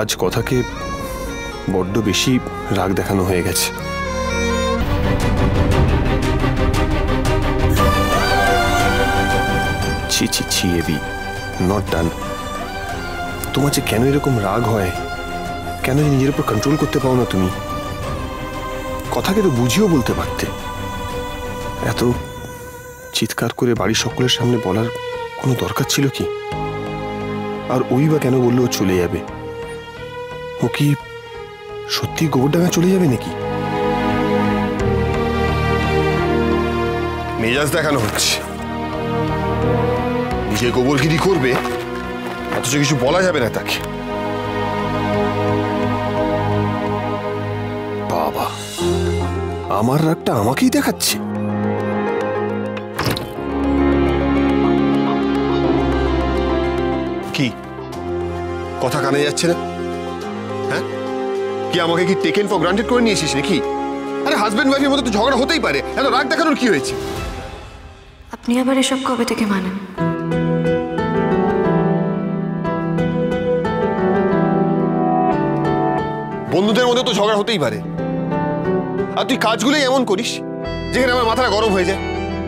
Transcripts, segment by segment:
আজ কথাকে বড্ড বেশি রাগ দেখানো হয়ে গেছে। ছি ছি ছি, এবি নট ডান তোমার যে কেন এরকম রাগ হয়, কেন নিজের উপর কন্ট্রোল করতে পারো না তুমি? কথাকে তো বুঝিয়েও বলতে পারতে। এত চিৎকার করে বাড়ির সকলের সামনে বলার কোনো দরকার ছিল কি? আর ওই বা কেন বললেও চলে যাবে? ও কি সত্যি গোবরডাঙ্গা চলে যাবে নাকি? মেজাজ দেখানো হচ্ছে। নিজে গোবরগিরি করবে, অথচ কিছু বলা যাবে না তাকে। বাবা, আমার রাগটা আমাকেই দেখাচ্ছে। কি? কথা কানে যাচ্ছে না? হ্যাঁ? কি আমাকে কি টেকেন ফর গ্রান্টেড করে নিয়েছিস নাকি? আরে হাজবেন্ড ওয়াইফের মধ্যে তো ঝগড়া হতেই পারে। এত রাগ দেখানোর কি হয়েছে? আপনি আবার এসব কবে থেকে মানেন? বন্ধুদের মধ্যে তো ঝগড়া হতেই পারে। আর তুই কাজগুলোই এমন করিস যেখানে আমার মাথাটা গরম হয়ে যায়।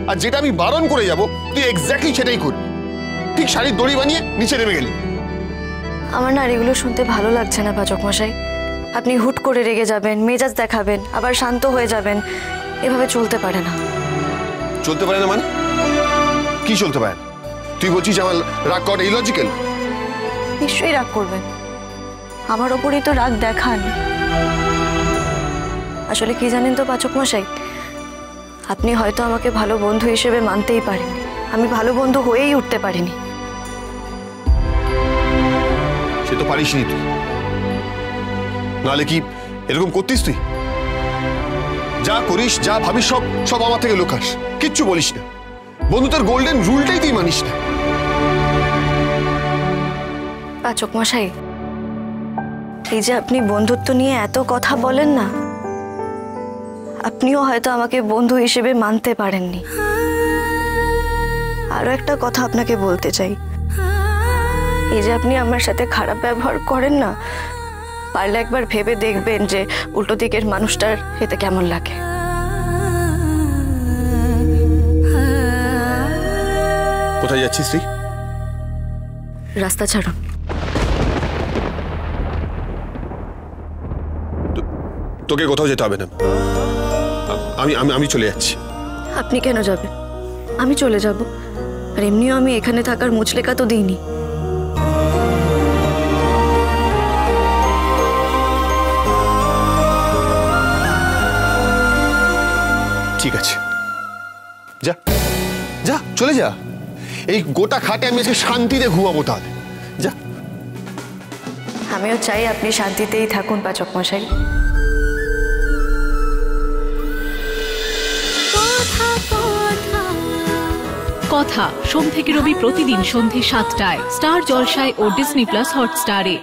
আর যেটা আমি বারণ করে যাব তুই এক্স্যাক্টলি সেটাই করবি। ঠিক শাড়ির দড়ি বানিয়ে নিচে নেমে গেলি। আমার না আর এগুলো শুনতে ভালো লাগছে না পাচক মশাই। আপনি হুট করে রেগে যাবেন মেজাজ দেখাবেন আবার শান্ত হয়ে যাবেন। এভাবে চলতে পারে না। চলতে পারে না মানে? কি চলতে পারে? তুই বলছিস আমার রাগ করাটা ইলজিক্যাল নিশ্চয়ই রাগ করবেন। আমার ওপরেই তো রাগ দেখান। আসলে কি জানেন তো পাচক মশাই? আপনি হয়তো আমাকে ভালো বন্ধু হিসেবে মানতেই পারেন আমি ভালো বন্ধু হয়েই উঠতে পারিনি। সে তো পারিস নি তুই। নাহলে কি এরকম করতিস তুই? যা করিস, যা ভাবিস, সব সব আমার থেকে লুকাস কিচ্ছু বলিস না। বন্ধুদের গোল্ডেন রুলটাই তুই মানিস না। পাচক মশাই, এই যে আপনি বন্ধুত্ব নিয়ে এত কথা বলেন না, আপনিও হয়তো আমাকে বন্ধু হিসেবে মানতে পারেননি। আরও একটা কথা আপনাকে বলতে চাই। এই যে আপনি আমার সাথে খারাপ ব্যবহার করেন না পারলে একবার ভেবে দেখবেন যে উল্টো দিকের মানুষটার এতে কেমন লাগে। কোথায় যাচ্ছিস তুই? রাস্তা ছাড়ুন তোকে কোথাও যেতে হবে না। আমি আমি আমি চলে যাচ্ছি। আপনি কেন যাবেন? আমি চলে যাব। আর এমনিও আমি এখানে থাকার মুচলেকা তো দিইনি। ঠিক আছে। যা যা চলে যা। এই গোটা খাটে আমি আজকে শান্তিতে ঘুমাবো তাহলে। যা। আমিও চাই আপনি শান্তিতেই থাকুন পাচক মশাই। কথা সোম থেকে রবি প্রতিদিন সন্ধে সাতটায় স্টার জলসায় ও ডিসনি প্লাস হটস্টারে।